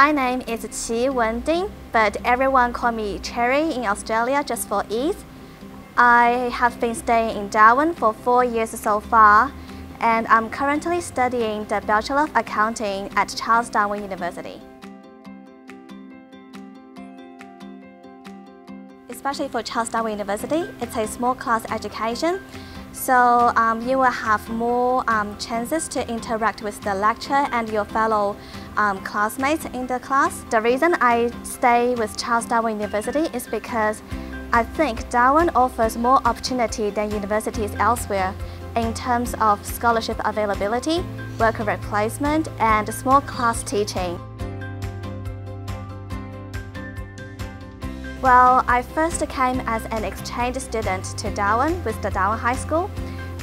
My name is Qi Wending, but everyone call me Cherry in Australia just for ease. I have been staying in Darwin for four years so far, and I'm currently studying the Bachelor of Accounting at Charles Darwin University. Especially for Charles Darwin University, it's a small class education, so um, you will have more um, chances to interact with the lecturer and your fellow um, classmates in the class. The reason I stay with Charles Darwin University is because I think Darwin offers more opportunity than universities elsewhere in terms of scholarship availability, worker replacement, and small class teaching. Well, I first came as an exchange student to Darwin with the Darwin High School.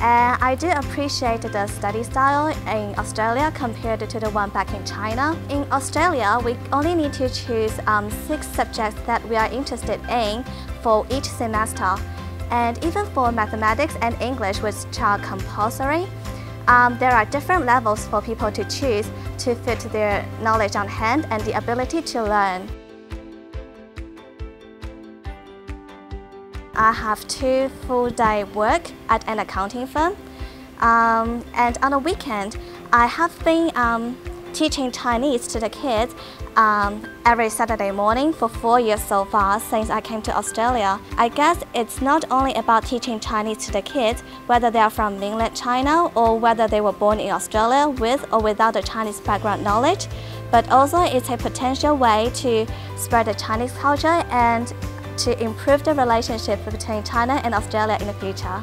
And I do appreciate the study style in Australia compared to the one back in China. In Australia, we only need to choose um, six subjects that we are interested in for each semester. And even for mathematics and English, which are compulsory, um, there are different levels for people to choose to fit their knowledge on hand and the ability to learn. I have two full-day work at an accounting firm. Um, and on the weekend, I have been um, teaching Chinese to the kids um, every Saturday morning for four years so far since I came to Australia. I guess it's not only about teaching Chinese to the kids, whether they are from mainland China or whether they were born in Australia with or without a Chinese background knowledge, but also it's a potential way to spread the Chinese culture and to improve the relationship between China and Australia in the future.